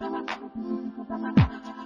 برگشت.